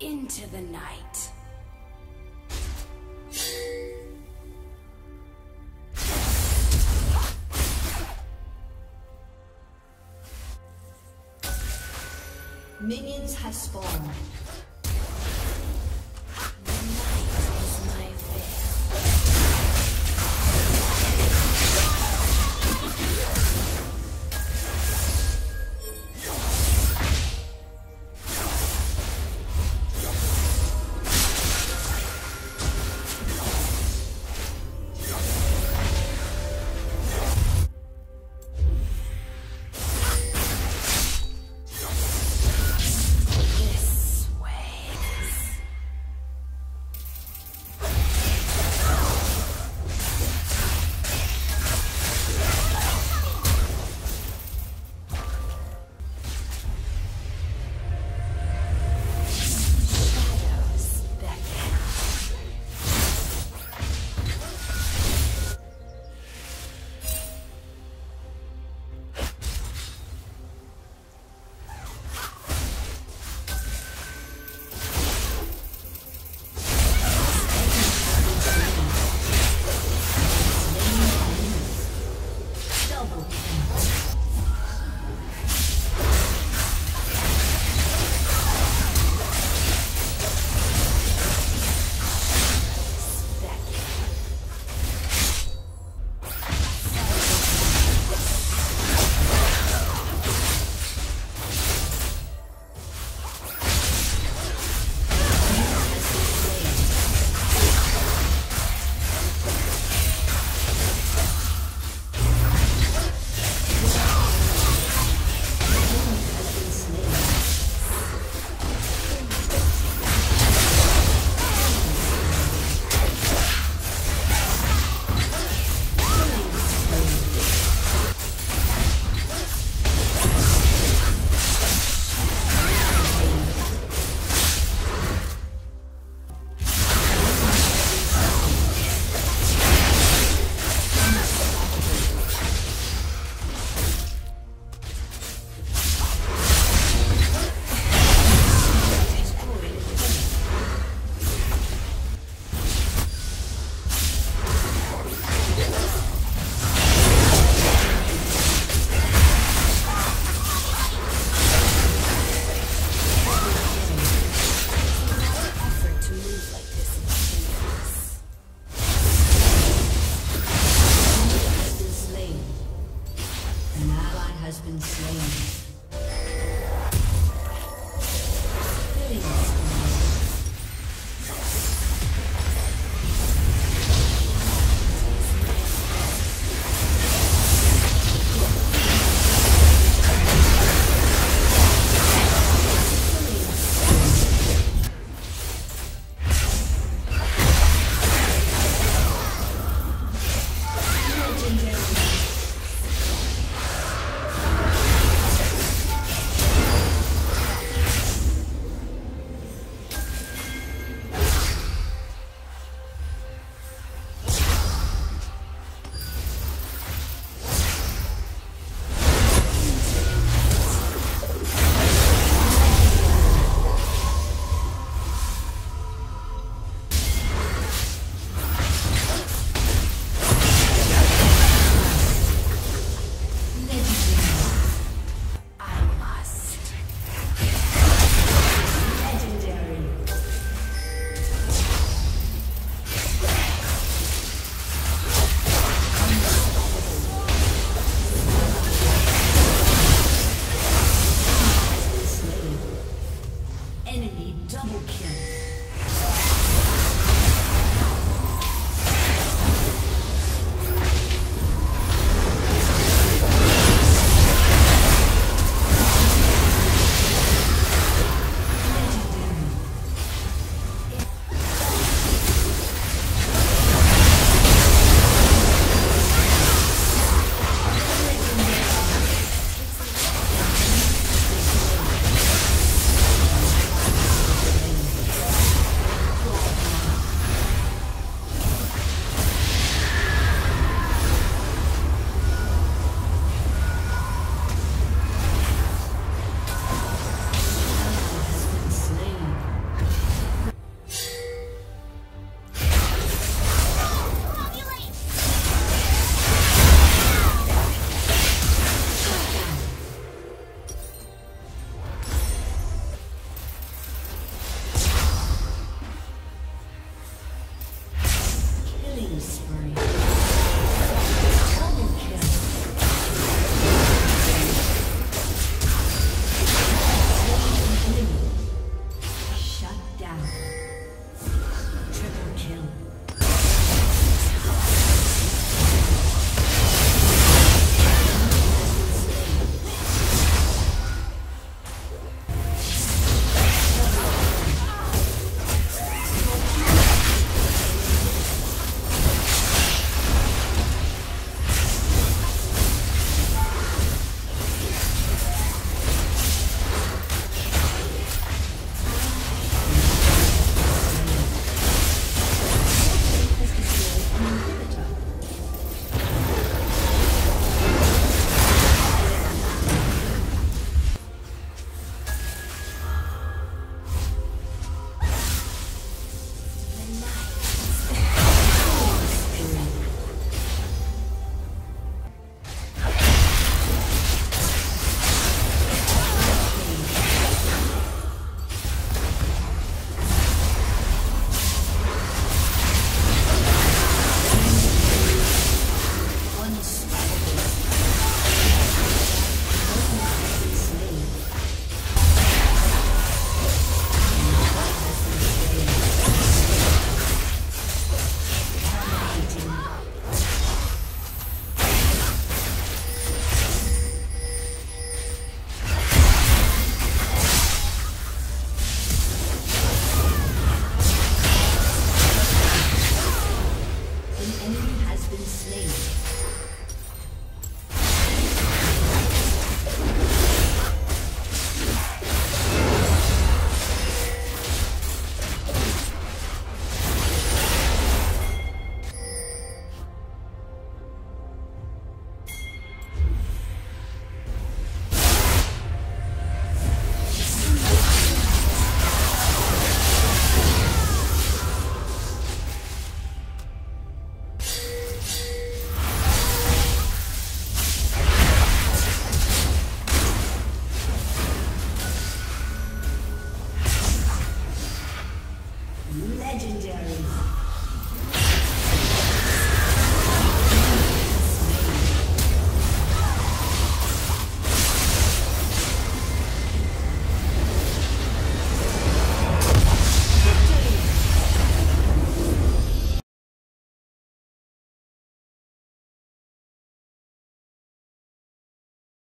Into the night. Minions have spawned.